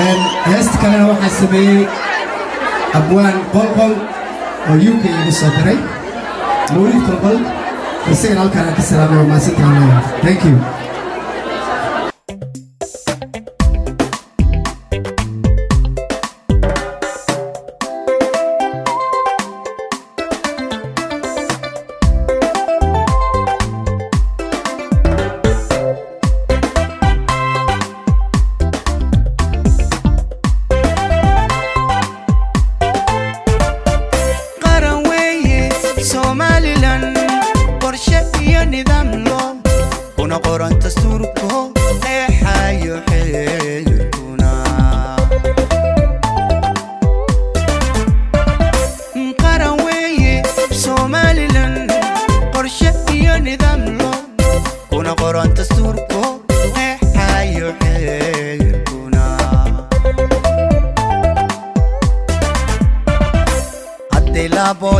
heesta kalena waxaa sameeyey abwaan qolqol oo uk igu soo diray. Mawlid qolqol isagana halkaan aan ka salaamay waa maasantaan leeyahay thank you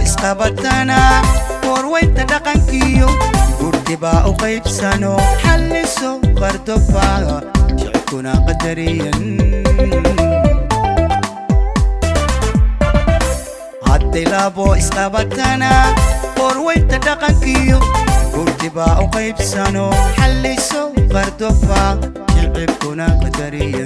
isqabatana korweynta dhaqankiyo gurdibaa u qaybsano xalliso qardoba shicibkuna qadariyan hadday laabo isqabatana korweynta dhaqankiyo دباء وقيب سانو حلي سو غرد وفا شعبكنا قدريا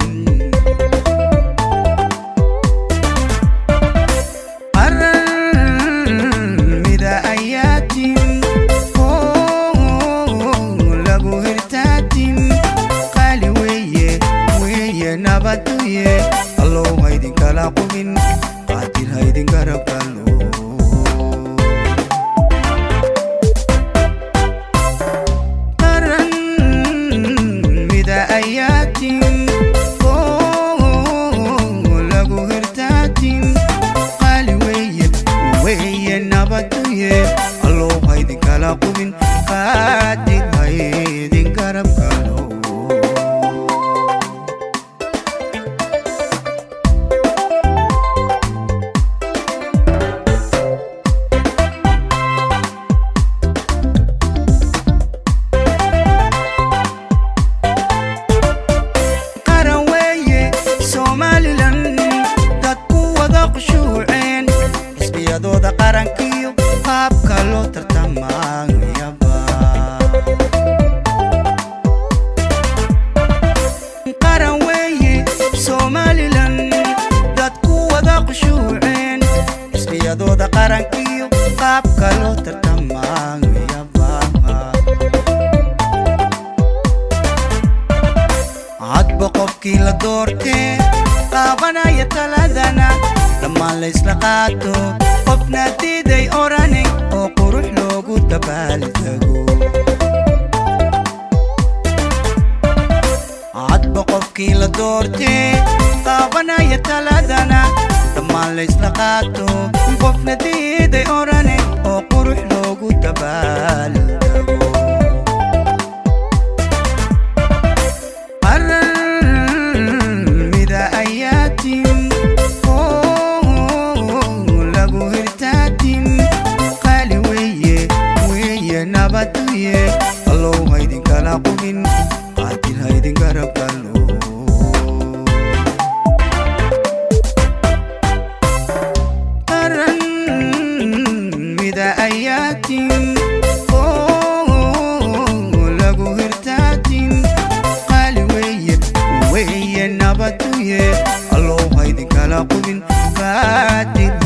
Nabatuye, Allah haydin kala kumin, qatil haydin garab kalu. خلق من فات wada qushuuceen xisbiyadooda qarankiyo qaabka loo tartamayaba hadba qofkii la doortee qaabanaya taladana dhammaan laysla qaato qofna diiday orane oo qurux loogu dabaaldego hadba qofkii la doortee qaabanaya taladana dhammaan laysla qaato qofna diiday orane نبتوية الله هيدي كلا قبن فاتن